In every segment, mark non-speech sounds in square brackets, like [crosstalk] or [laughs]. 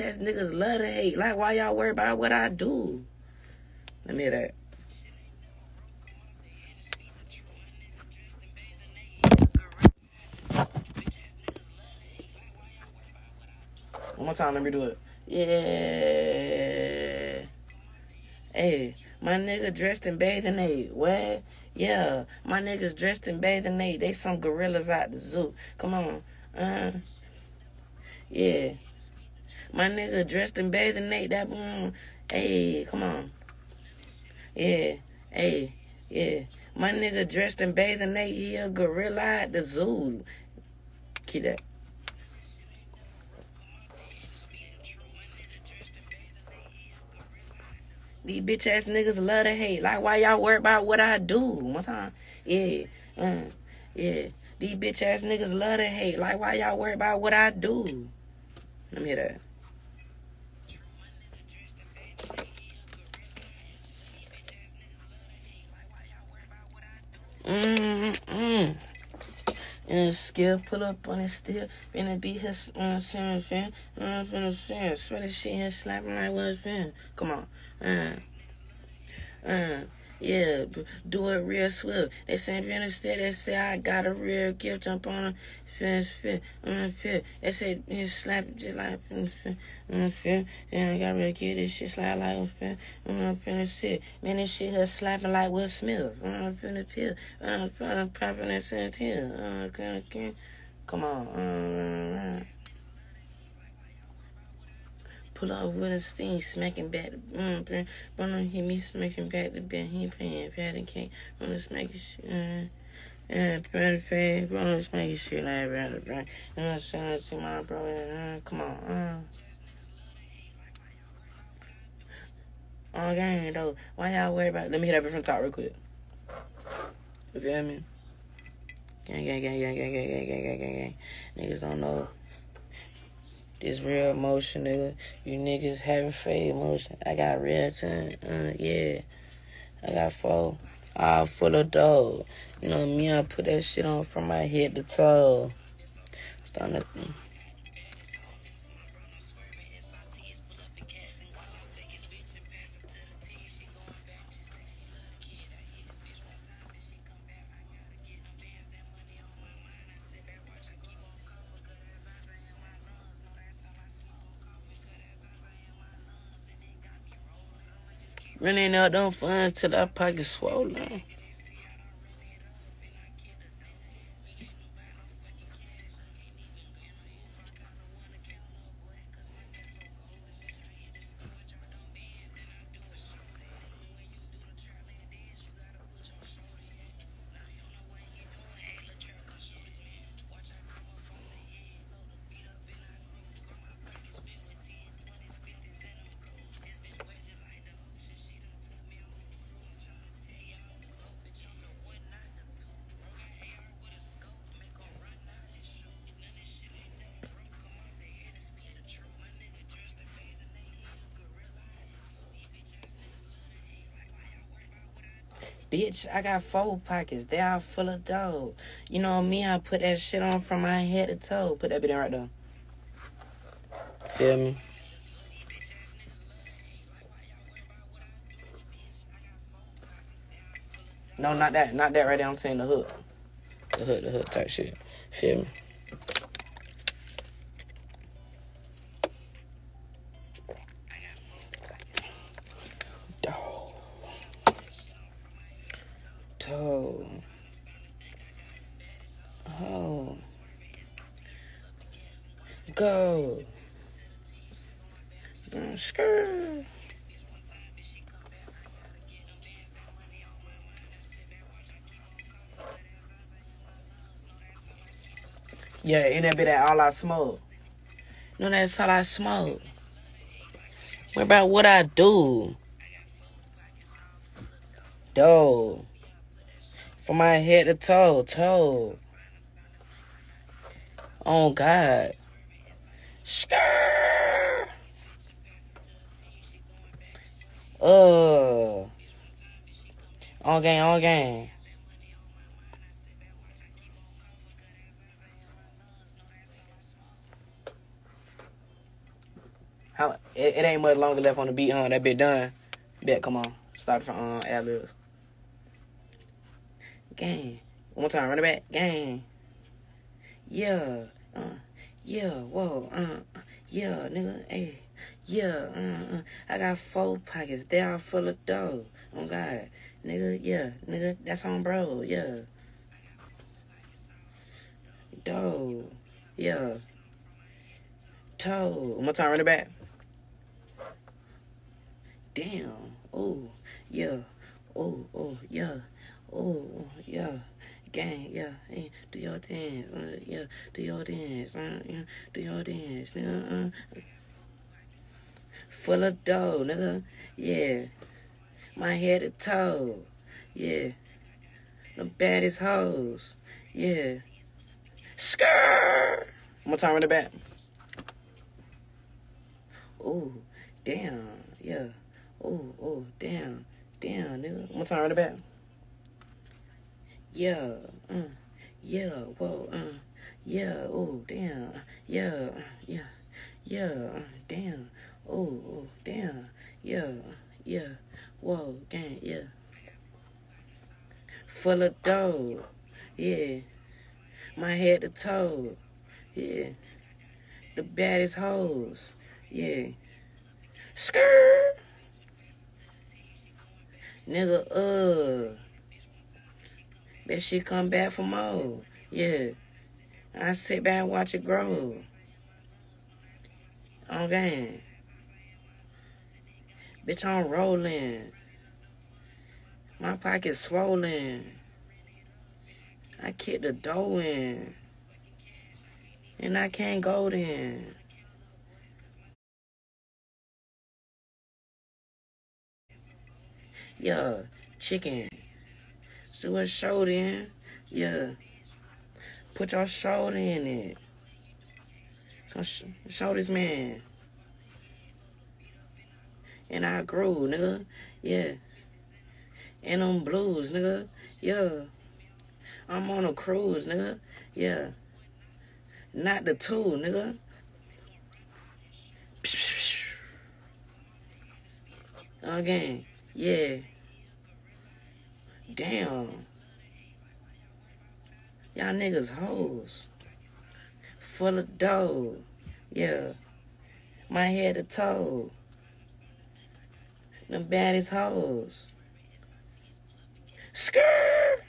ass niggas love to hate. Like, why y'all worry about what I do? Let me hear that. One more time, let me do it. Yeah. Hey, my nigga dressed in Bathing Ape. What? Yeah, my niggas dressed in Bathing Ape. They some gorillas out the zoo. Come on. Uh, yeah. My nigga dressed in Bathing Ape. That boom. Hey, come on. Yeah. Hey. Yeah. My nigga dressed in Bathing Ape. He a gorilla at the zoo. Keep that. These bitch ass niggas love to hate. Like, why y'all worry about what I do? One time. Yeah. Uh, yeah. These bitch ass niggas love to hate. Like, why y'all worry about what I do? Let me hear that. Mm-mm. And skill pull up on his steel. Finna be his uh, seven fan. Uh, finna fan. Swear this shit here slapping like what's fan. Come on. Uh, uh, yeah, do it real swift. They say stay. They say I got a real gift. Jump on a fence fit. I'm fit. They say he slap just like finna fit. I'm fit. Then I got real kid. This shit slap like I'm mm, fit. I'm finna sit. Man, this shit here slapping like Will Smith. Mm, I'm finna pill. Mm, I'm finna popping that. I'm gonna Come on. Pull a sting, smacking back the mm, don't hear me smacking back the bed. He paying patty cake. Just making shit. Uh, yeah, pretty face, bro. Let's make shit like that, bro. What I'm saying? my bro. Uh, come on. Uh. Oh, gang, though. Why y'all worry about Let me hit up from top real quick. You feel me? Gang, gang, gang, gang, gang, gang, gang, gang, gang, gang. Niggas don't know. This real emotion, nigga. You niggas having fake emotion. I got real time. Uh, yeah. I got four. All full of dough. You know me, I put that shit on from my head to toe. Starting to. Running out them funds till our pockets swollen. Bitch, I got four pockets. They all full of dough. You know me, I put that shit on from my head to toe. Put that bit in right there. Feel me? No, not that. Not that right there. I'm saying the hook. The hook, the hook type shit. Feel me? Yeah, in that bit of all I smoke. No, that's all I smoke. What about what I do? Doe. From my head to toe, toe. Oh God. Skrrr. Uh. On game, on game. It, it ain't much longer left on the beat, huh? That bit done. Bet, come on. Start from uh, ad libs. Gang. One more time, run it back. Gang. Yeah. Uh, yeah. Whoa. Uh, yeah, nigga. Hey. Yeah. Uh, uh, I got four pockets. They are full of dough. Oh God. Nigga. Yeah. Nigga. That's on bro. Yeah. Dough. Yeah. Toe. One more time, run it back. Damn. Oh. Yeah. Oh. Oh. Yeah. Oh. Yeah gang, yeah, do your dance, uh, yeah, do your dance, uh, yeah, do your dance, uh. Full of dough, nigga, yeah. My head to toe, yeah. The baddest hoes, yeah. Skirt! One time in the back. Oh, damn, yeah. Oh, oh, damn, damn, nigga. One time in the back yeah, uh, yeah, whoa, uh, yeah, oh, damn, yeah, yeah, yeah, uh, damn, oh, oh, damn, yeah, yeah, whoa, gang, yeah. Full of dough, yeah, my head to toe, yeah, the baddest hoes, yeah, skirt, nigga, uh. That shit come back for more. Yeah. I sit back and watch it grow. Okay. Bitch, I'm rolling. My pocket's swollen. I kick the dough in. And I can't go then. Yeah, chicken. See what shoulder in? Yeah. Put your shoulder in it. Come sh show this man. And I grew, nigga. Yeah. And them blues, nigga. Yeah. I'm on a cruise, nigga. Yeah. Not the two, nigga. Again. Yeah. Damn. Y'all niggas hoes. Full of dough. Yeah. My head to toe. Them baddest hoes. Skirt.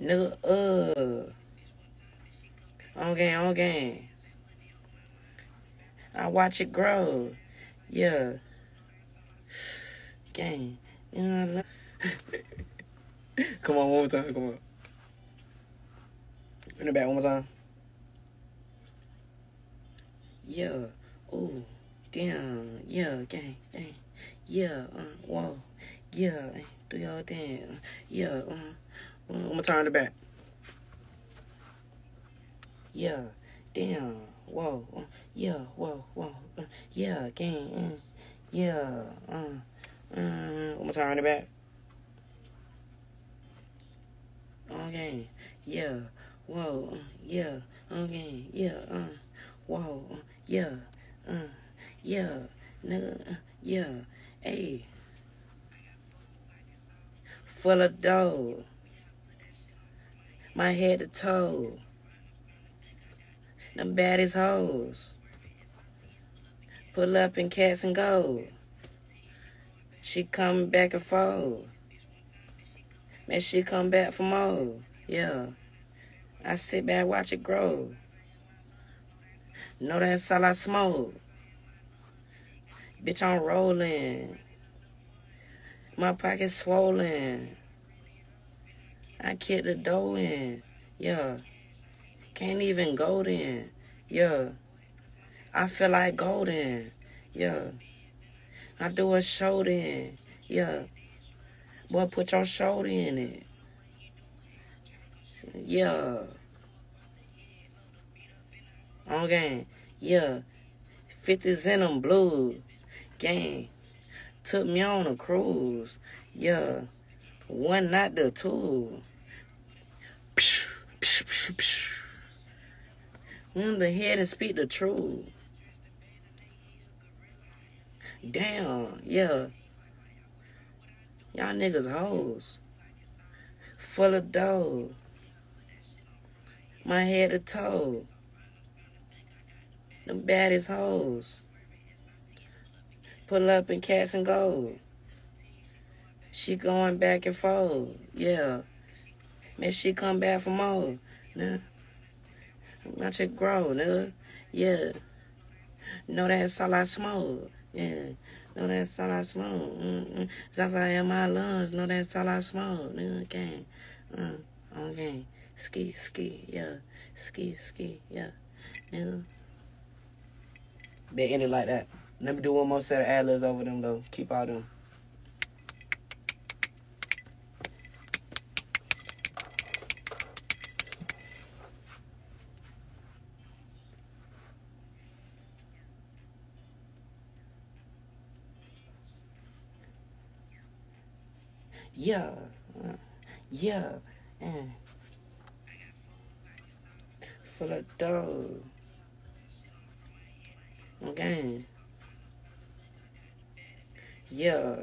Nigga, uh. On game, on game. I watch it grow. Yeah. Gang. You know [laughs] Come on, one more time. Come on. In the back, one more time. Yeah. Oh, damn. Yeah, gang, gang. Yeah, uh, whoa. Yeah, do your thing. Yeah, uh, one more time in the back. Yeah, damn. Whoa, uh, yeah, whoa, whoa, uh, yeah, gang, uh, yeah, uh, uh, one more time in the back. Okay, yeah, whoa, uh, yeah, okay, yeah, uh, whoa, yeah, uh, yeah, nigga, uh, yeah, hey, full of dough, my head to toe. Them baddest hoes. Pull up in cats and gold. She come back and forth. Man, she come back for more. Yeah. I sit back watch it grow. Know that's all I smoke. Bitch, I'm rolling. My pocket's swollen. I kick the dough in. Yeah. Can't even go then. Yeah. I feel like golden. Yeah. I do a show then. Yeah. Boy, put your shoulder in it. Yeah. Okay. Yeah. 50 in them blue. Gang. Took me on a cruise. Yeah. One not the two. Mm, the head and speak the truth. Damn, yeah. Y'all niggas hoes. Full of dough. My head to toe. The baddest hoes. Pull up in cats and gold. She going back and forth. Yeah. Man, she come back for more. Nah. My chick grow, nigga. Yeah. Know that's all I smoke. Yeah. Know that's all I smoke. Mm-mm. That's I in my lungs. Know that's all I smoke. Nigga, gang. Uh, on Ski, ski, yeah. Ski, ski, yeah. Nigga. Be ended like that. Let me do one more set of ad over them, though. Keep all them. Yeah. Yeah. And full of dough. Okay. Yeah.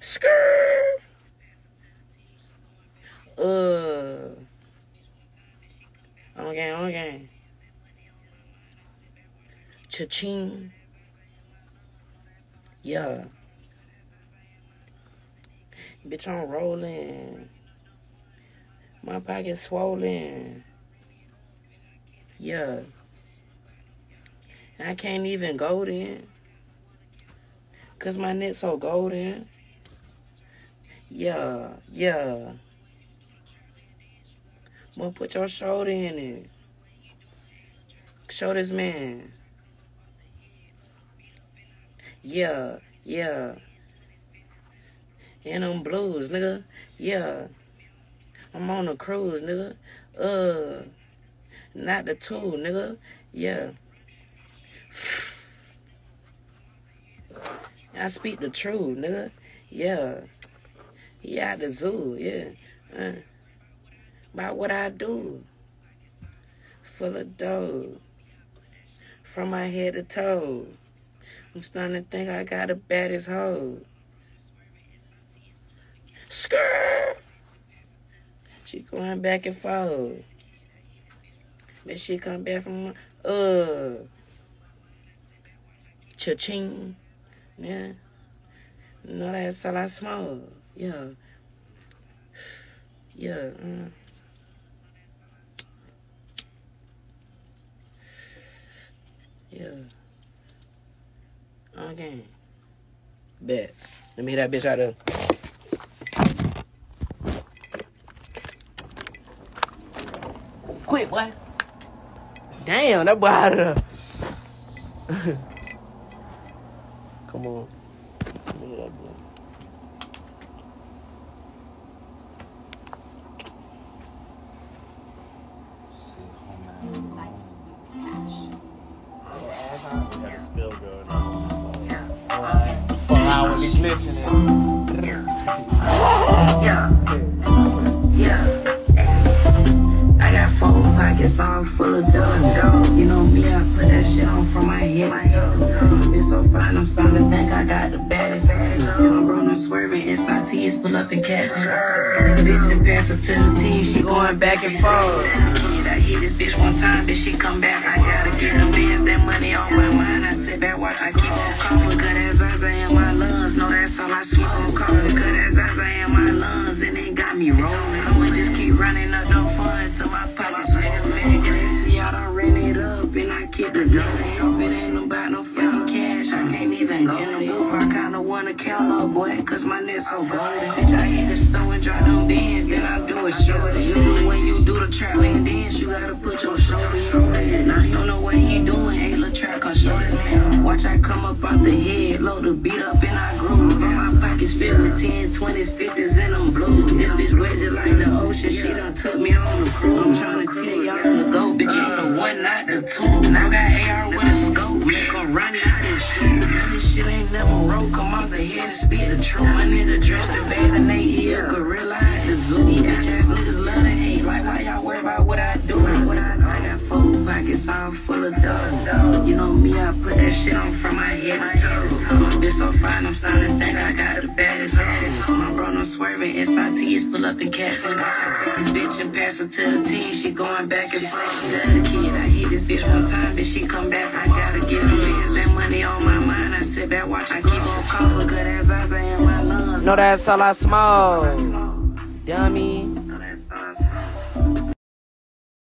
Skirt. Uh. Okay, okay. Cha-ching. Yeah. Bitch, I'm rolling. My pocket swollen. Yeah. I can't even go then. Cause my neck so golden. Yeah, yeah. Well, put your shoulder in it. Show this man. Yeah, yeah. And them blues, nigga. Yeah. I'm on a cruise, nigga. Uh, not the two, nigga. Yeah. I speak the truth, nigga. Yeah. He out the zoo, yeah. Uh, about what I do. Full of dough. From my head to toe. I'm starting to think I got the baddest hoe. Skirt. She going back and forth. But she come back from uh cha-ching. Yeah. No, that's all I smoke. Yeah. Yeah. Mm. Yeah. Okay. Bet. Let me hear that bitch out there. Quick, boy. Damn, that boy out of there. Come on. Look at that boy. Spill going on. Four hours glitching it. Yeah. Pockets all full of dough. You know me, I put that shit on from my head. Been so fine, I'm starting to think I got the baddest. My bro no swerving, SITs pull up and cast it. The bitch and pass her to the team, she going back and forth. I hit this bitch one time, bitch, she come back. I gotta get them bands, that money on my mind. I sit back, watch, I keep on coughing. Cut keep. If it ain't about no fucking cash, I can't even go. In the booth, I kinda wanna count up, boy, cause my neck so golden. Bitch, I hit the store and drop them beans, then I do it. Nigga, when you do the trap and dance, you gotta put your shoulder on. Now you know what he doing, little trap, come show man. Watch I come up out the head, load the beat up and I groove. My pockets filled with 10, 20s, 50s, and blues. This bitch just like the ocean, she done took me on the cruise. I'm trying to tell y'all to go, bitch, I'm the one, not two. Now got AR with a scope, make her run out and shoot. This shit ain't never roll, come off the head and speak the truth. My nigga dressed in bad and they here, gorilla at the zoo. Bitch ass niggas all full of dough. You know me, I put that shit on from my head to toe. My bitch so fine, I'm starting to think I got the baddest hoes. My bro no swerving, SITs pull up in cats and. This bitch and pass her to the team. She going back and say she love the kid. I hit this bitch one time, bitch, she come back. I gotta get them bands, that money on my mind. I sit back, watch, I keep on coughing, good as say in my lungs. No, that's all I smoke. Dummy.